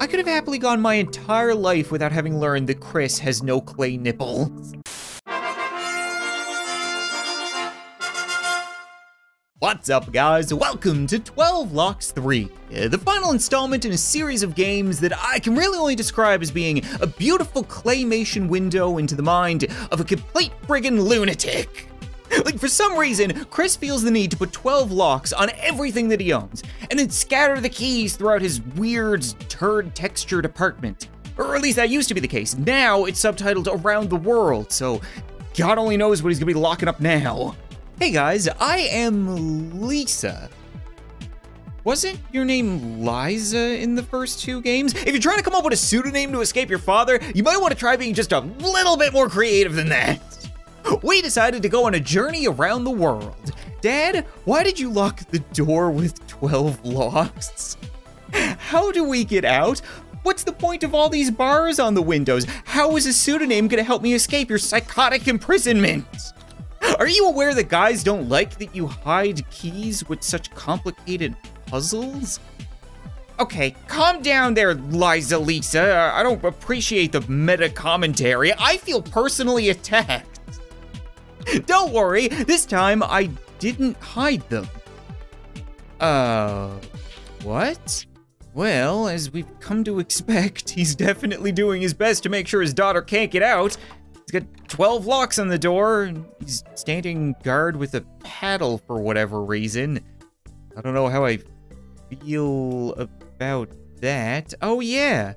I could have happily gone my entire life without having learned that Chris has no clay nipples. What's up, guys? Welcome to 12 Locks 3, uh, the final installment in a series of games that I can really only describe as being a beautiful claymation window into the mind of a complete friggin' lunatic. Like, for some reason, Chris feels the need to put 12 locks on everything that he owns, and then scatter the keys throughout his weird, turd textured apartment. Or at least that used to be the case. Now it's subtitled Around the World, so God only knows what he's gonna be locking up now. Hey guys, I am Lisa. Wasn't your name Liza in the first two games? If you're trying to come up with a pseudonym to escape your father, you might want to try being just a little bit more creative than that we decided to go on a journey around the world. Dad, why did you lock the door with 12 locks? How do we get out? What's the point of all these bars on the windows? How is a pseudonym gonna help me escape your psychotic imprisonment? Are you aware that guys don't like that you hide keys with such complicated puzzles? Okay, calm down there, Liza Lisa. I don't appreciate the meta commentary. I feel personally attacked. Don't worry, this time I didn't hide them. Uh, what? Well, as we've come to expect, he's definitely doing his best to make sure his daughter can't get out. He's got 12 locks on the door, and he's standing guard with a paddle for whatever reason. I don't know how I feel about that. Oh yeah,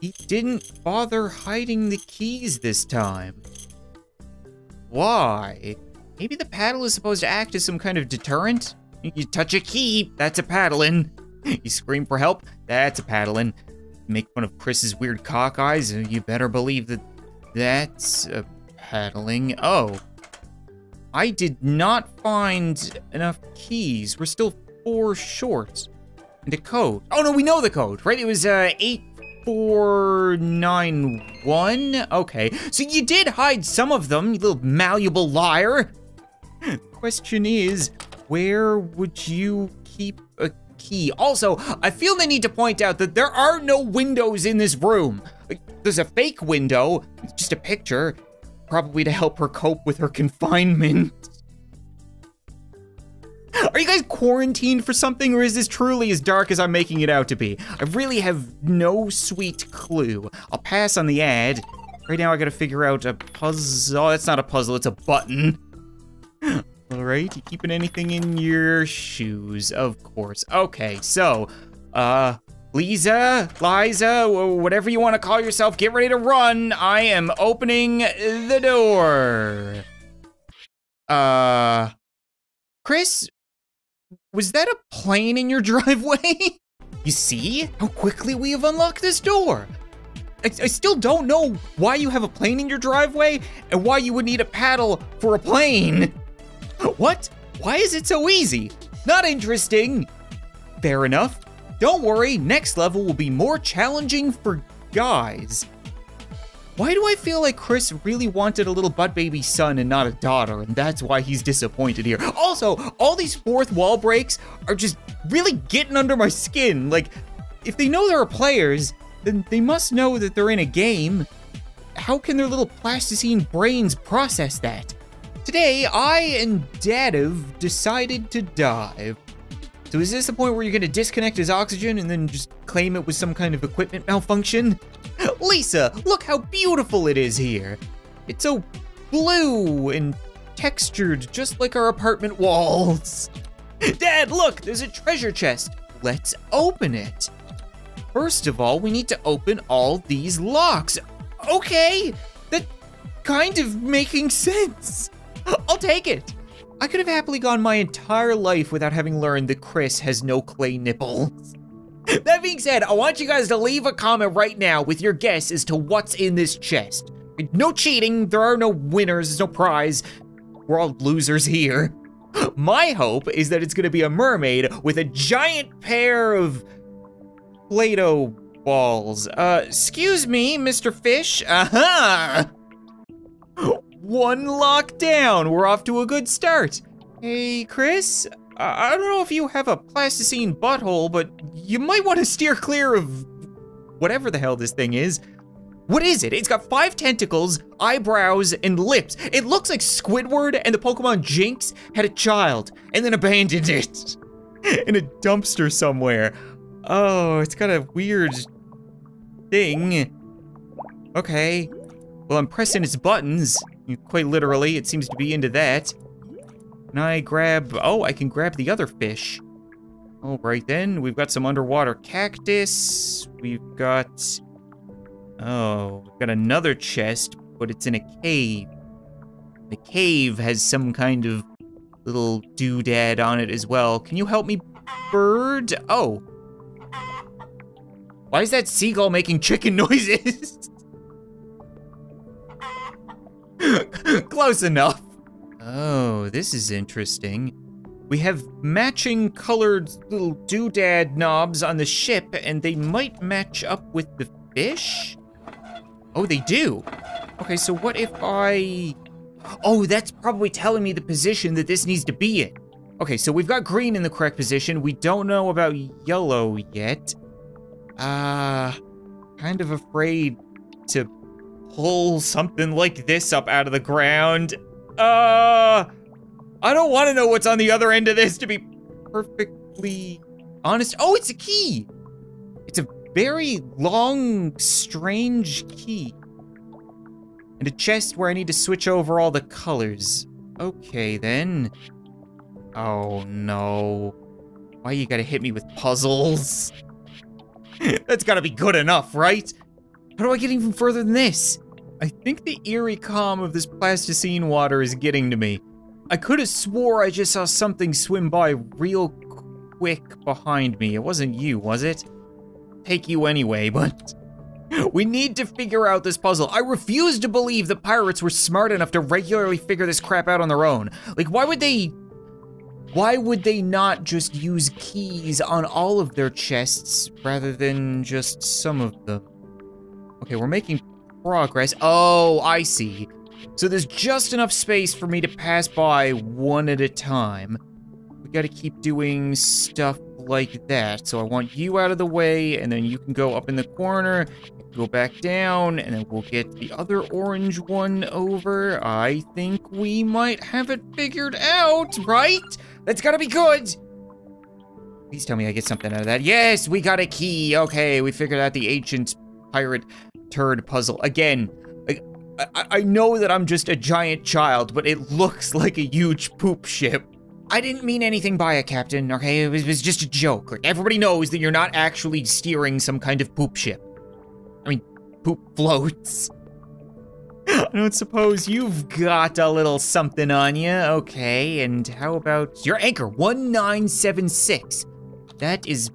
he didn't bother hiding the keys this time. Why? Maybe the paddle is supposed to act as some kind of deterrent? You touch a key, that's a paddling. You scream for help, that's a paddling. Make fun of Chris's weird cock eyes, you better believe that that's a paddling. Oh. I did not find enough keys. We're still four short. And a code. Oh no, we know the code, right? It was uh, eight 491? Okay, so you did hide some of them, you little malleable liar. Question is, where would you keep a key? Also, I feel the need to point out that there are no windows in this room. There's a fake window, it's just a picture, probably to help her cope with her confinement. Are you guys quarantined for something, or is this truly as dark as I'm making it out to be? I really have no sweet clue. I'll pass on the ad. Right now, I gotta figure out a puzzle. Oh, that's not a puzzle, it's a button. All right, you keeping anything in your shoes? Of course. Okay, so, uh, Lisa, Liza, whatever you want to call yourself, get ready to run. I am opening the door. Uh, Chris, was that a plane in your driveway? you see how quickly we have unlocked this door? I, I, still don't know why you have a plane in your driveway and why you would need a paddle for a plane. What? Why is it so easy? Not interesting. Fair enough. Don't worry, next level will be more challenging for guys. Why do I feel like Chris really wanted a little butt baby son and not a daughter, and that's why he's disappointed here? Also, all these fourth wall breaks are just really getting under my skin. Like, if they know there are players, then they must know that they're in a game. How can their little plasticine brains process that? Today, I and Dadav decided to dive. So is this the point where you're gonna disconnect his oxygen and then just claim it was some kind of equipment malfunction? Lisa, look how beautiful it is here. It's so blue and textured, just like our apartment walls. Dad, look, there's a treasure chest. Let's open it. First of all, we need to open all these locks. Okay, that kind of making sense. I'll take it. I could have happily gone my entire life without having learned that Chris has no clay nipples. That being said, I want you guys to leave a comment right now with your guess as to what's in this chest. No cheating, there are no winners, there's no prize. We're all losers here. My hope is that it's gonna be a mermaid with a giant pair of Play-Doh balls. Uh, excuse me, Mr. Fish. Uh-huh. One lock down, we're off to a good start. Hey, Chris, I don't know if you have a plasticine butthole, but you might want to steer clear of whatever the hell this thing is. What is it? It's got five tentacles, eyebrows, and lips. It looks like Squidward and the Pokemon Jynx had a child and then abandoned it in a dumpster somewhere. Oh, it's got a weird thing. Okay. Well, I'm pressing its buttons. Quite literally, it seems to be into that. Can I grab... Oh, I can grab the other fish. All right, then. We've got some underwater cactus. We've got... Oh, we've got another chest, but it's in a cave. The cave has some kind of little doodad on it as well. Can you help me, bird? Oh. Why is that seagull making chicken noises? Close enough. Oh, this is interesting. We have matching colored little doodad knobs on the ship, and they might match up with the fish? Oh, they do. Okay, so what if I... Oh, that's probably telling me the position that this needs to be in. Okay, so we've got green in the correct position. We don't know about yellow yet. Uh, kind of afraid to pull something like this up out of the ground. Uh, I don't want to know what's on the other end of this to be perfectly honest. Oh, it's a key. It's a very long, strange key. And a chest where I need to switch over all the colors. Okay, then. Oh, no. Why you gotta hit me with puzzles? That's gotta be good enough, right? How do I get even further than this? I think the eerie calm of this plasticine water is getting to me. I could have swore I just saw something swim by real quick behind me. It wasn't you, was it? Take you anyway, but... We need to figure out this puzzle. I refuse to believe the pirates were smart enough to regularly figure this crap out on their own. Like, why would they... Why would they not just use keys on all of their chests rather than just some of them? Okay, we're making progress. Oh, I see. So there's just enough space for me to pass by one at a time. We gotta keep doing stuff like that. So I want you out of the way, and then you can go up in the corner, go back down, and then we'll get the other orange one over. I think we might have it figured out, right? That's gotta be good. Please tell me I get something out of that. Yes, we got a key. Okay, we figured out the ancient pirate turd puzzle. Again, I, I know that I'm just a giant child, but it looks like a huge poop ship. I didn't mean anything by it, Captain, okay? It was, it was, just a joke. Like, everybody knows that you're not actually steering some kind of poop ship. I mean, poop floats. I don't suppose you've got a little something on you. Okay, and how about your anchor, 1976? That is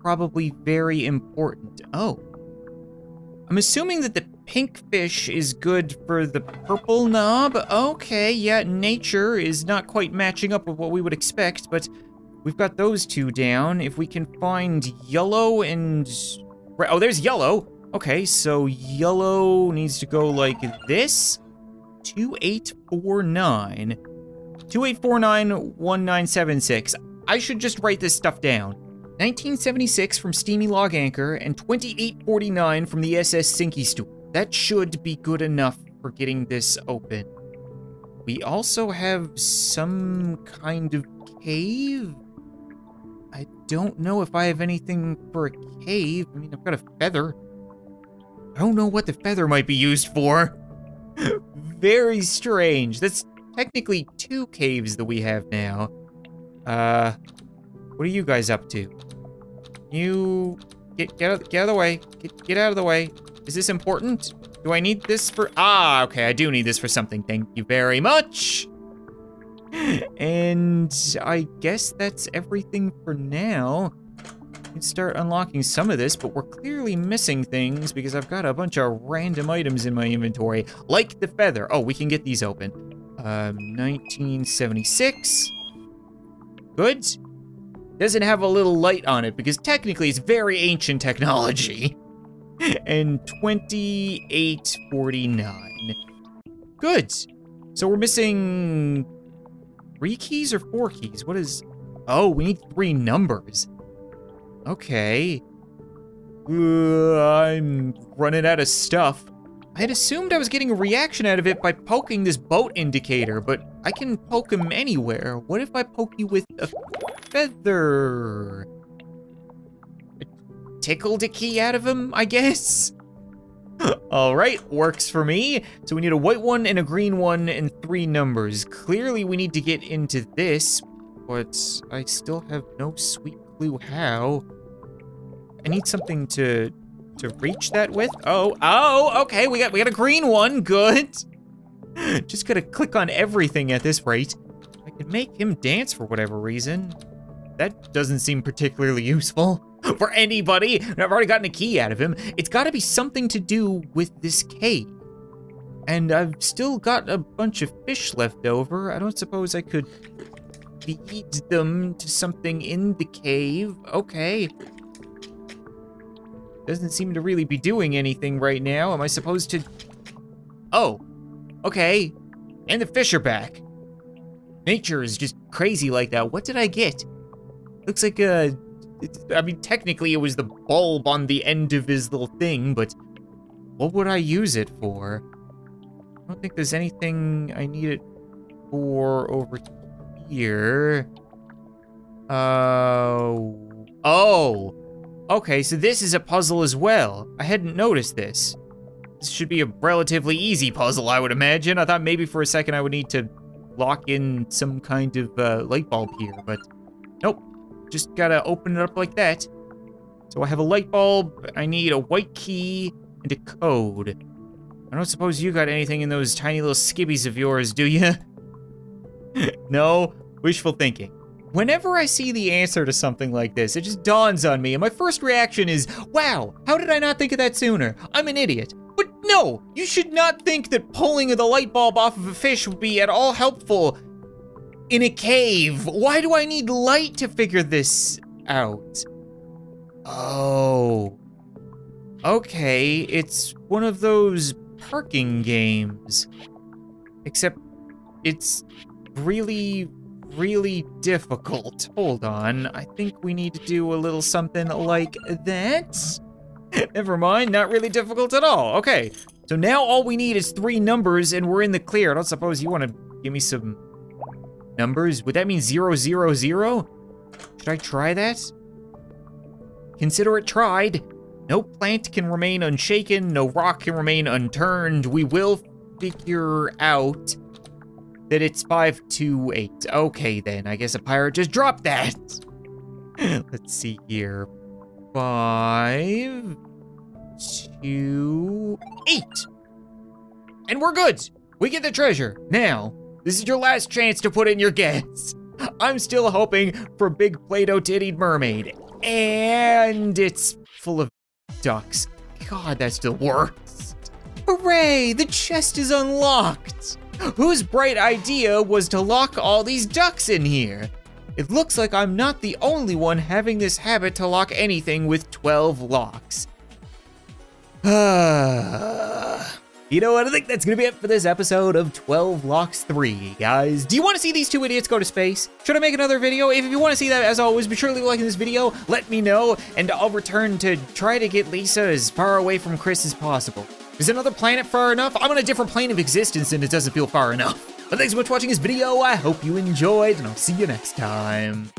probably very important. Oh. I'm assuming that the pink fish is good for the purple knob. Okay, yeah, nature is not quite matching up with what we would expect, but we've got those two down. If we can find yellow and... Oh, there's yellow. Okay, so yellow needs to go like this. 2849. 28491976. I should just write this stuff down. 1976 from Steamy Log Anchor, and 2849 from the SS Sinky Stool. That should be good enough for getting this open. We also have some kind of cave. I don't know if I have anything for a cave. I mean, I've got a feather. I don't know what the feather might be used for. Very strange. That's technically two caves that we have now. Uh, what are you guys up to? You get get out, get out of the way. Get get out of the way. Is this important? Do I need this for? Ah, okay. I do need this for something. Thank you very much. And I guess that's everything for now. We can start unlocking some of this, but we're clearly missing things because I've got a bunch of random items in my inventory, like the feather. Oh, we can get these open. Um, 1976. Good. Doesn't have a little light on it because technically it's very ancient technology. and 2849. Good. So we're missing three keys or four keys? What is... Oh, we need three numbers. Okay. Uh, I'm running out of stuff. I had assumed I was getting a reaction out of it by poking this boat indicator, but I can poke him anywhere. What if I poke you with a feather? Tickled a key out of him, I guess? All right, works for me. So we need a white one and a green one and three numbers. Clearly we need to get into this, but I still have no sweet clue how. I need something to to reach that with? Oh, oh, okay, we got we got a green one, good. Just gotta click on everything at this rate. I can make him dance for whatever reason. That doesn't seem particularly useful for anybody. I've already gotten a key out of him. It's gotta be something to do with this cave. And I've still got a bunch of fish left over. I don't suppose I could feed them to something in the cave. Okay. Doesn't seem to really be doing anything right now. Am I supposed to... Oh, okay. And the fish are back. Nature is just crazy like that. What did I get? Looks like a... I mean, technically it was the bulb on the end of his little thing, but what would I use it for? I don't think there's anything I need it for over here. Uh, oh. Okay, so this is a puzzle as well. I hadn't noticed this. This should be a relatively easy puzzle, I would imagine. I thought maybe for a second I would need to lock in some kind of uh, light bulb here, but nope. Just gotta open it up like that. So I have a light bulb, I need a white key, and a code. I don't suppose you got anything in those tiny little skibbies of yours, do you? no? Wishful thinking. Whenever I see the answer to something like this, it just dawns on me, and my first reaction is, wow, how did I not think of that sooner? I'm an idiot. But no, you should not think that pulling the light bulb off of a fish would be at all helpful in a cave. Why do I need light to figure this out? Oh. Okay, it's one of those parking games. Except it's really, really difficult. Hold on, I think we need to do a little something like that. Never mind, not really difficult at all. Okay, so now all we need is three numbers and we're in the clear. I don't suppose you wanna give me some numbers? Would that mean zero, zero, zero? Should I try that? Consider it tried. No plant can remain unshaken, no rock can remain unturned. We will figure out that it's 528. Okay then, I guess a pirate just dropped that. Let's see here. Five, two, eight. And we're good. We get the treasure. Now, this is your last chance to put in your guess. I'm still hoping for big Play-Doh tittied mermaid. And it's full of ducks. God, that still works. Hooray, the chest is unlocked. Whose bright idea was to lock all these ducks in here? It looks like I'm not the only one having this habit to lock anything with 12 locks. Ah. You know what, I think that's gonna be it for this episode of 12 Locks 3, guys. Do you wanna see these two idiots go to space? Should I make another video? If you wanna see that, as always, be sure to leave a like in this video, let me know, and I'll return to try to get Lisa as far away from Chris as possible. Is another planet far enough? I'm on a different plane of existence and it doesn't feel far enough. But thanks so much for watching this video. I hope you enjoyed and I'll see you next time.